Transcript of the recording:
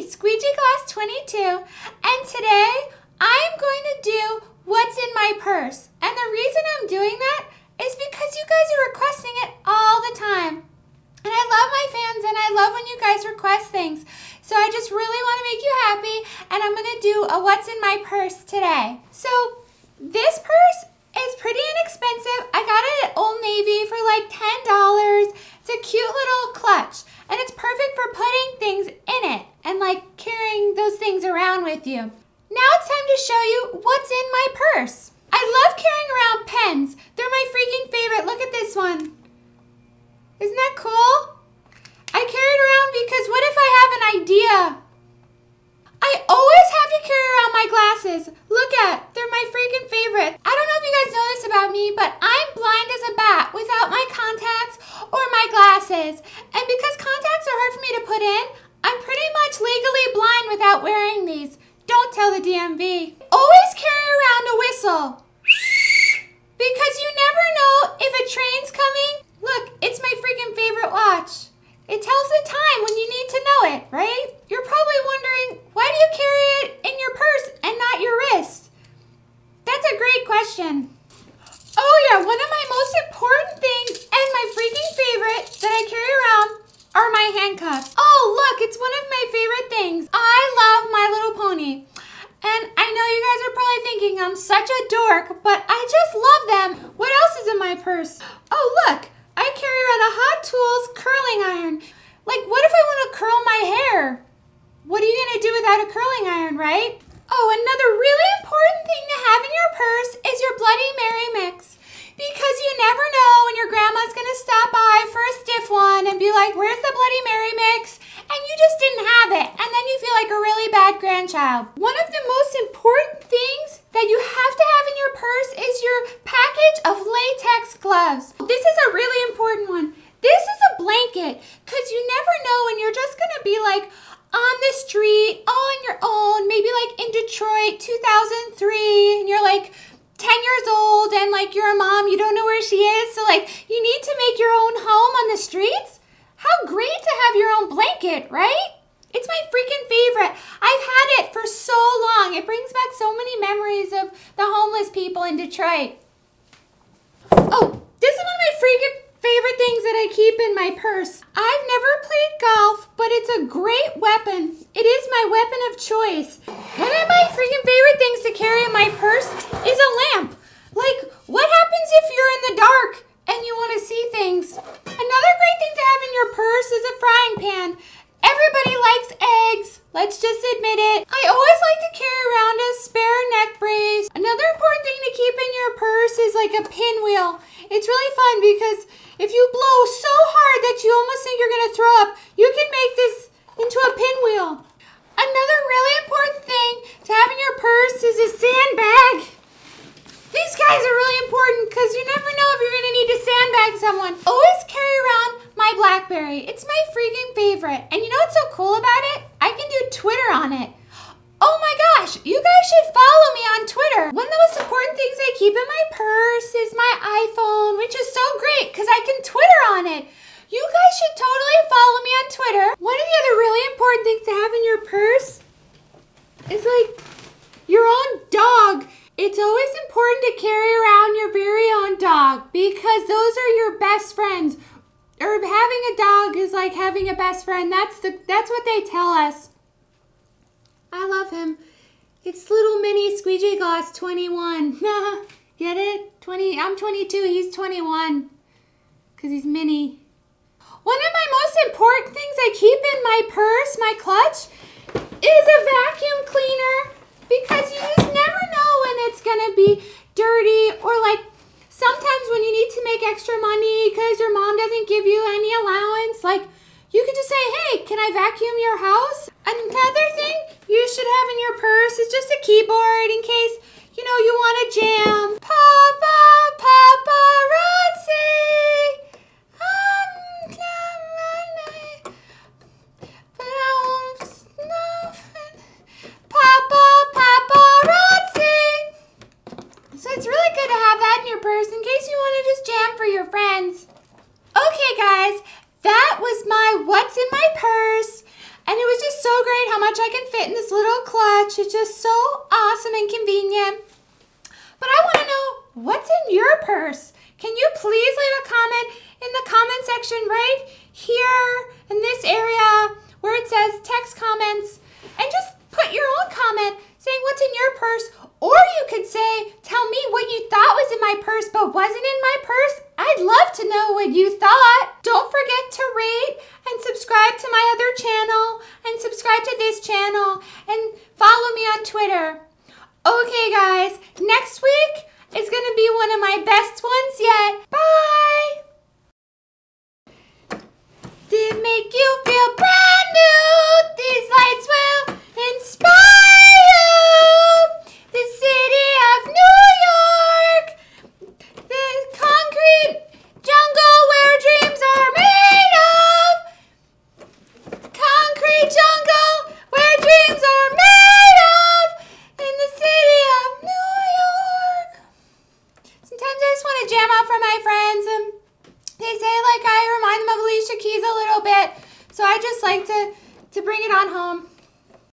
Squeegee Gloss 22, and today I'm going to do what's in my purse. And the reason I'm doing that is because you guys are requesting it all the time. And I love my fans and I love when you guys request things. So I just really want to make you happy and I'm going to do a what's in my purse today. So this purse is pretty inexpensive. I got it at Old Navy for like $10. It's a cute little clutch and it's perfect for putting things in it and like carrying those things around with you. Now it's time to show you what's in my purse. I love carrying around pens. They're my freaking favorite. Look at this one. Isn't that cool? I carry it around because what if I have an idea? I always have to carry around my glasses. Look at, they're my freaking favorite. I don't know if you guys know this about me, but I'm blind as a bat without my contacts or my glasses. And because contacts are hard for me to put in, I'm pretty much legally blind without wearing these. Don't tell the DMV. Always carry around a whistle. Because you never know if a train's coming. Look, it's my freaking favorite watch. It tells the time when you need to know it, right? You're probably wondering, why do you carry it in your purse and not your wrist? That's a great question. Oh yeah, one of my most important things and my freaking favorite that I carry around are my handcuffs. Oh, look, it's one of my favorite things. I love My Little Pony. And I know you guys are probably thinking I'm such a dork, but I just love them. What else is in my purse? Oh, look, I carry around a Hot Tools curling iron. Like, what if I want to curl my hair? What are you going to do without a curling iron, right? Oh, another really important thing to have in your purse is your Bloody Mary mix. Because you never know when your grandma's gonna stop by for a stiff one and be like, where's the Bloody Mary mix? And you just didn't have it. And then you feel like a really bad grandchild. One of the most important things that you have to have in your purse is your package of latex gloves. This is a really important one. This is a blanket because you never know when you're just gonna be like, on the street, all on your own, maybe like in Detroit 2003, and you're like, 10 years old and like you're a mom, you don't know where she is, so like you need to make your own home on the streets? How great to have your own blanket, right? It's my freaking favorite. I've had it for so long. It brings back so many memories of the homeless people in Detroit. Oh, this is one of my freaking favorite things that I keep in my purse. I've never played golf, but it's a great weapon. It is my weapon of choice. One of my freaking favorite things to carry in my purse is a lamp. Like, what happens if you're in the dark and you want to see things? Another great pinwheel. It's really fun because if you blow so hard that you almost think you're going to throw up, you can make this into a pinwheel. Another really important thing to have in your purse is a sandbag. These guys are really important because you never know if you're going to need to sandbag someone. Always carry around my Blackberry. It's my freaking favorite. And you know what's so cool about it? I can do Twitter on it. Oh my gosh, you guys should follow me on Twitter. One of the most important things I keep in my purse is my iPhone, which is so great because I can Twitter on it. You guys should totally follow me on Twitter. One of the other really important things to have in your purse is like your own dog. It's always important to carry around your very own dog because those are your best friends. Or having a dog is like having a best friend. That's the that's what they tell us. I love him. It's little mini squeegee gloss 21. Get it? 20. I'm 22. He's 21. Because he's mini. One of my most important things I keep in my purse, my clutch, is a vacuum cleaner. Because you just never know when it's going to be dirty or like sometimes when you need to make extra money because your mom doesn't give you any allowance. Like you could just say, hey, can I vacuum your house? Another thing you should have in your purse is just a keyboard in case, you know, you want to jam. Papa, paparazzi. Papa, um, paparazzi. So it's really good to have that in your purse in case you want to just jam for your friends. Okay, guys, that was my what's in my purse. And it was just so great how much I can fit in this little clutch. It's just so awesome and convenient. But I want to know what's in your purse. Can you please leave a comment in the comment section right here in this area where it says text comments and just put your own comment what's in your purse or you could say, tell me what you thought was in my purse but wasn't in my purse. I'd love to know what you thought. Don't forget to rate and subscribe to my other channel and subscribe to this channel and follow me on Twitter. Okay, guys, next week is going to be one of my best ones yet. Bye! Did make you feel brand jam out for my friends and they say like I remind them of Alicia Keys a little bit. So I just like to to bring it on home.